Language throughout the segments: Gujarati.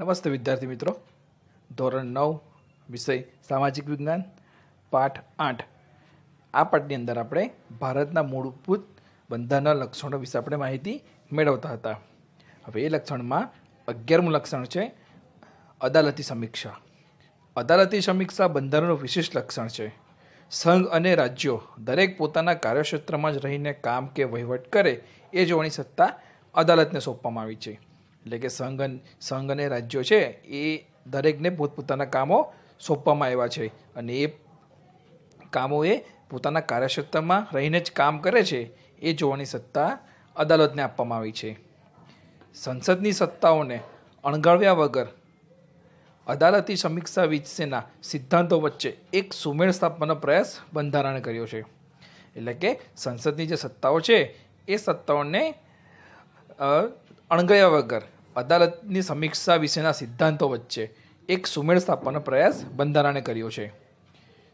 નમસ્તે વિદ્યાર્થી મિત્રો. ધોરણ નવ, વિષય સામાજિક વિજ્ઞાન, પાઠ આઠ. આ પાઠની અંદર આપણે ભારતના મૂળભૂત બંધારણના લક્ષણો વિશે આપણે માહિતી મેળવતા હતા. હવે એ લક્ષણમાં અગિયારમું લક્ષણ છે, અદાલતી સમીક્ષા. અદાલતી સમીક્ષા બંધારણનું વિશિષ્ટ લક્ષણ છે. સંઘ અને રાજ્યો દરેક પોતાના કાર્યક્ષેત્રમાં જ રહીને કામ કે વહીવટ કરે એ જોવાની સત્તા અદાલતને સોંપવામાં આવી છે. એટલે કે સંઘ સંઘ અને રાજ્યો છે, એ દરેકને પોતપોતાના કામો સોંપવામાં આવ્યા છે. અને એ કામો એ પોતાના કાર્યક્ષેત્રમાં રહીને જ કામ કરે છે, એ જોવાની સત્તા અદાલતને આપવામાં આવી છે. સંસદની સત્તાઓને અણગાળ્યા વગર અદાલતી સમીક્ષા વિશેના સિદ્ધાંતો વચ્ચે એક સુમેળ સ્થાપવાનો પ્રયાસ બંધારણ કર્યો છે. એટલે કે સંસદની જે સત્તાઓ છે, એ સત્તાઓને અણગયા વગર અદાલતની સમીક્ષા વિશેના સિદ્ધાંતો વચ્ચે એક સુમેળ સ્થાપવાનો પ્રયાસ બંધારણે કર્યો છે.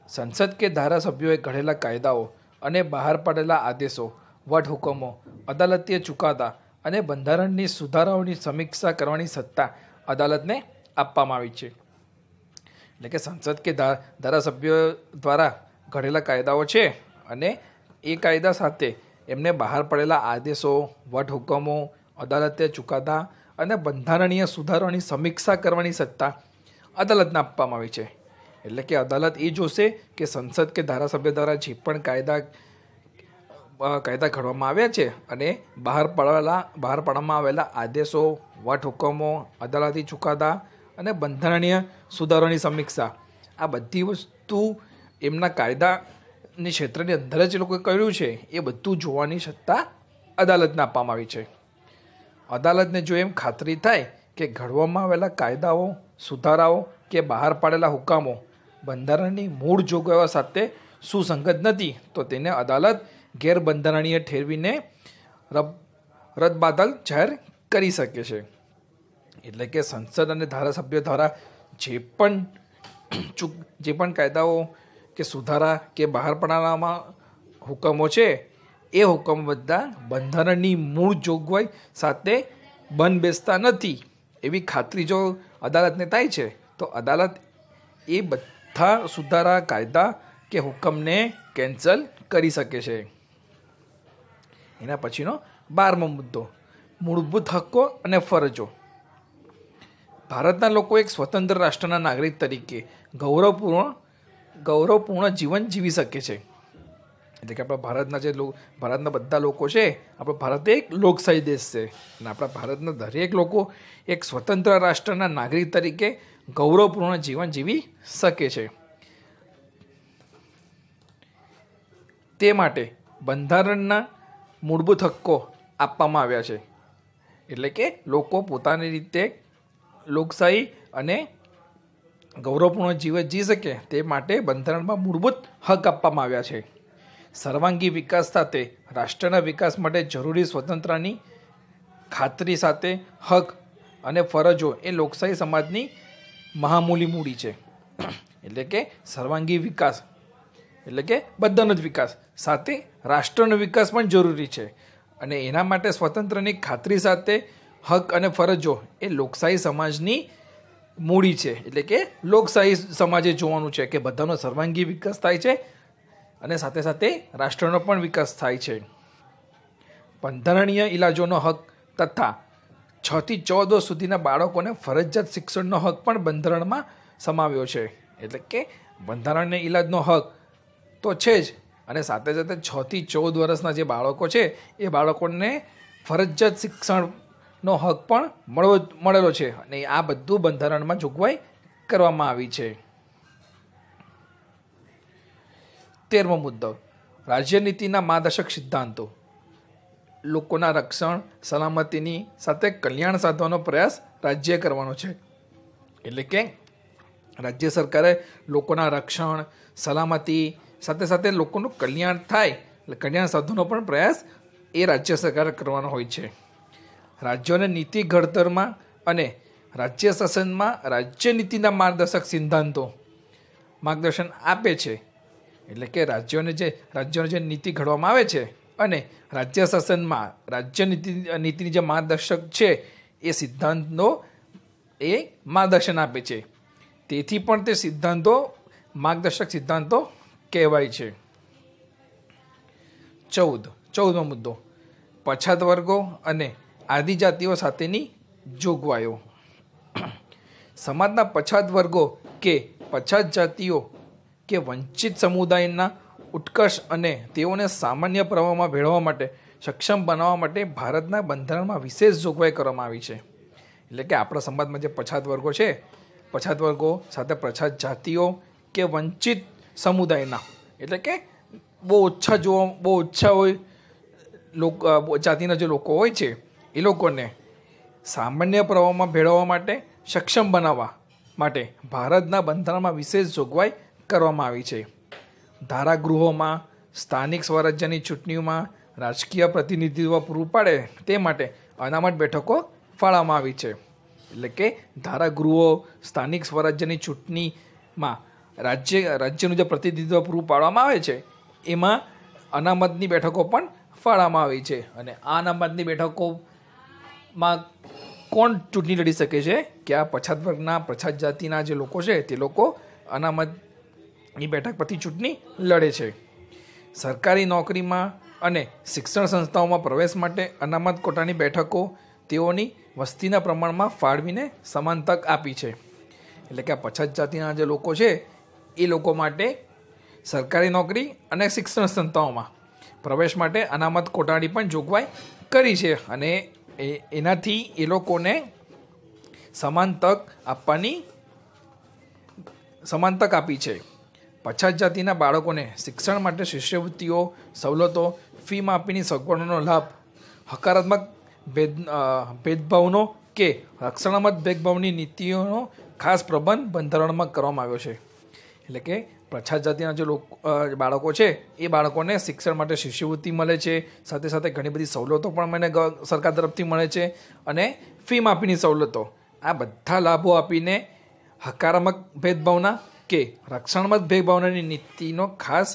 સંસદ કે ધારાસભ્યોએ ઘડેલા કાયદાઓ અને બહાર પાડેલા આદેશો, વટહુકમો, અદાલતીય ચુકાદા અને બંધારણની સુધારાઓની સમીક્ષા કરવાની સત્તા અદાલતને આપવામાં આવી છે. એટલે કે સંસદ કે ધારાસભ્યો દ્વારા ઘડેલા કાયદાઓ છે અને એ કાયદા સાથે એમને બહાર પડેલા આદેશો, વટહુકમો અદાલતીય ચુકાદા અને બંધારણીય સુધારોની સમીક્ષા કરવાની સત્તા અદાલતને આપવામાં આવી છે. એટલે કે અદાલત એ જોશે કે સંસદ કે ધારાસભ્ય દ્વારા જે પણ કાયદા કાયદા ઘડવામાં આવ્યા છે અને બહાર પાડેલા, બહાર પાડવામાં આવેલા આદેશો વટહુકમો અદાલતી ચુકાદા અને બંધારણીય સુધારોની સમીક્ષા, આ બધી વસ્તુ એમના કાયદાની ક્ષેત્રની અંદર જ એ લોકોએ કર્યું છે. એ બધું જોવાની સત્તા અદાલતને આપવામાં આવી છે. અદાલતને જો એમ ખાતરી થાય કે ઘડવામાં આવેલા કાયદાઓ, સુધારાઓ કે બહાર પાડેલા હુકામો બંધારણની મૂળ જોગવાઈઓ સાથે સુસંગત નથી, તો તેને અદાલત ગેરબંધારણીય ઠેરવીને રદબાદલ જાહેર કરી શકે છે. એટલે કે સંસદ અને ધારાસભ્યો દ્વારા જે પણ ચૂક, જે પણ કાયદાઓ કે સુધારા કે બહાર પાડવામાં હુકમો છે એ હુકમ બધા બંધારણની મૂળ જોગવાઈ સાથે બંધબેસતા નથી. એવી ખાતરી જો અદાલતને થાય છે, તો અદાલત એ બધા સુધારા કાયદા કે હુકમને કેન્સલ કરી શકે છે. એના પછીનો બારમો મુદ્દો, મૂળભૂત હક્કો અને ફરજો. ભારતના લોકો એક સ્વતંત્ર રાષ્ટ્રના નાગરિક તરીકે ગૌરવપૂર્ણ ગૌરવપૂર્ણ જીવન જીવી શકે છે. એટલે કે આપણા ભારતના જે ભારતના બધા લોકો છે, આપણો ભારત એક લોકશાહી દેશ છે. અને આપણા ભારતના દરેક લોકો એક સ્વતંત્ર રાષ્ટ્રના નાગરિક તરીકે ગૌરવપૂર્ણ જીવન જીવી શકે છે. તે માટે બંધારણના મૂળભૂત હક્કો આપવામાં આવ્યા છે. એટલે કે લોકો પોતાની રીતે લોકશાહી અને ગૌરવપૂર્ણ જીવન જી શકે તે માટે બંધારણમાં મૂળભૂત હક આપવામાં આવ્યા છે. સર્વાંગી વિકાસ સાથે, રાષ્ટ્રના વિકાસ માટે જરૂરી સ્વતંત્રની ખાતરી સાથે, હક અને ફરજો એ લોકશાહી સમાજની મહામૂલી મૂડી છે. એટલે કે સર્વાંગી વિકાસ, એટલે કે બધાનો જ વિકાસ. સાથે રાષ્ટ્રનો વિકાસ પણ જરૂરી છે. અને એના માટે સ્વતંત્રની ખાતરી સાથે હક અને ફરજો એ લોકશાહી સમાજની મૂડી છે. એટલે કે લોકશાહી સમાજે જોવાનું છે કે બધાનો સર્વાંગી વિકાસ થાય છે અને સાથે સાથે રાષ્ટ્રનો પણ વિકાસ થાય છે. બંધારણીય ઇલાજોનો હક તથા છ થી ચૌદ વર્ષ સુધીના બાળકોને ફરજિયાત શિક્ષણનો હક પણ બંધારણમાં સમાવ્યો છે. એટલે કે બંધારણીય ઇલાજનો હક તો છે જ. અને સાથે સાથે છ થી ચૌદ વર્ષના જે બાળકો છે, એ બાળકોને ફરજિયાત શિક્ષણનો હક પણ મળવો મળેલો છે. અને આ બધું બંધારણમાં જોગવાઈ કરવામાં આવી છે. તેરમો મુદ્દો. રાજ્યનીતિના માર્ગદર્શક સિદ્ધાંતો. લોકોના રક્ષણ, સલામતીની સાથે કલ્યાણ સાધવાનો પ્રયાસ રાજ્ય કરવાનો છે. એટલે કે રાજ્ય સરકારે લોકોના રક્ષણ, સલામતી સાથે સાથે લોકોનું કલ્યાણ થાય, એટલે કલ્યાણ સાધવાનો પણ પ્રયાસ એ રાજ્ય સરકારે કરવાનો હોય છે. રાજ્યોને નીતિ ઘડતરમાં અને રાજ્ય શાસનમાં રાજ્ય નીતિના માર્ગદર્શક સિદ્ધાંતો માર્ગદર્શન આપે છે. એટલે કે રાજ્યોને જે રાજ્યોને જે નીતિ ઘડવામાં આવે છે અને રાજ્ય શાસનમાં રાજ્ય નીતિ, નીતિની જે માર્ગદર્શક છે એ સિદ્ધાંતનો એ માર્ગદર્શન આપે છે. તેથી પણ તે સિદ્ધાંતો, માર્ગદર્શક સિદ્ધાંતો કહેવાય છે. ચૌદ, ચૌદમો મુદ્દો. પછાત વર્ગો અને આદિજાતિઓ સાથેની જોગવાઈઓ. સમાજના પછાત વર્ગો કે પછાત જાતિઓ કે વંચિત સમુદાયના ઉત્કર્ષ અને તેઓને સામાન્ય પ્રવાહમાં ભેળવવા માટે સક્ષમ બનાવવા માટે ભારતના બંધારણમાં વિશેષ જોગવાઈ કરવામાં આવી છે. એટલે કે આપણા સમાજમાં જે પછાત વર્ગો છે, પછાત વર્ગો સાથે પછાત જાતિઓ કે વંચિત સમુદાયના, એટલે કે બહુ ઓછા જોવા બહુ ઓછા હોય, લોકો, જાતિના જે લોકો હોય છે, એ લોકોને સામાન્ય પ્રવાહમાં ભેળવવા માટે સક્ષમ બનાવવા માટે ભારતના બંધારણમાં વિશેષ જોગવાઈ કરવામાં આવી છે. ધારાગૃહોમાં, સ્થાનિક સ્વરાજ્યની ચૂંટણીઓમાં રાજકીય પ્રતિનિધિત્વ પૂરું પાડે તે માટે અનામત બેઠકો ફાળવવામાં આવી છે. એટલે કે ધારાગૃહો, સ્થાનિક સ્વરાજ્યની ચૂંટણીમાં રાજ્ય, રાજ્યનું જે પ્રતિનિધિત્વ પૂરું પાડવામાં આવે છે, એમાં અનામતની બેઠકો પણ ફાળવવામાં આવી છે. અને આ અનામતની બેઠકોમાં કોણ ચૂંટણી લડી શકે છે? કે આ પછાત વર્ગના, પછાત જાતિના જે લોકો છે, તે લોકો અનામતની બેઠક પરથી ચૂંટણી લડે છે. સરકારી નોકરીમાં અને શિક્ષણ સંસ્થાઓમાં પ્રવેશ માટે અનામત કોટાની બેઠકો તેઓની વસ્તીના પ્રમાણમાં ફાળવીને સમાન તક આપી છે. એટલે કે આ પછાત જાતિના જે લોકો છે, એ લોકો માટે સરકારી નોકરી અને શિક્ષણ સંસ્થાઓમાં પ્રવેશ માટે અનામત કોટાની પણ જોગવાઈ કરી છે અને એનાથી એ લોકોને સમાન તક આપવાની, સમાન તક આપી છે. પછાત જાતિના બાળકોને શિક્ષણ માટે શિષ્યવૃત્તિઓ, સવલતો, ફી માફીની સગવડોનો લાભ, હકારાત્મક ભેદ ભેદભાવનો કે રક્ષણાત્મક ભેદભાવની નીતિઓનો ખાસ પ્રબંધ બંધારણમાં કરવામાં આવ્યો છે. એટલે કે પછાત જાતિના જે લોકો બાળકો છે, એ બાળકોને શિક્ષણ માટે શિષ્યવૃત્તિ મળે છે. સાથે સાથે ઘણી બધી સવલતો પણ મને સરકાર તરફથી મળે છે અને ફી માફીની સવલતો. આ બધા લાભો આપીને હકારાત્મક ભેદભાવના કે રક્ષણમાં ભેદભાવનાની નીતિનો ખાસ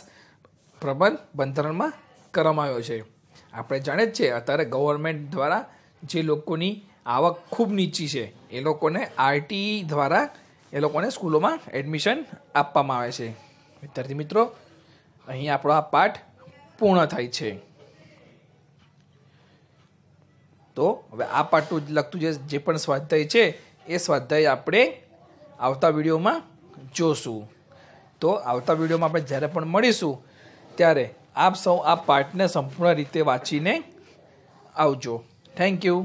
પ્રબંધ બંધારણમાં કરવામાં આવ્યો છે. આપણે જાણે જ છે અત્યારે ગવર્મેન્ટ દ્વારા જે લોકોની આવક ખૂબ નીચી છે, એ લોકોને આરટી દ્વારા એ લોકોને સ્કૂલોમાં એડમિશન આપવામાં આવે છે. વિદ્યાર્થી મિત્રો, અહીં આપણો આ પાઠ પૂર્ણ થાય છે. તો હવે આ પાઠનું લગતું જે પણ સ્વાધ્યાય છે, એ સ્વાધ્યાય આપણે આવતા વિડીયોમાં જોશું. તો આવતા વિડીયોમાં આપણે જ્યારે પણ મળીશું, ત્યારે આપ સૌ આ પાઠને સંપૂર્ણ રીતે વાંચીને આવજો. Thank you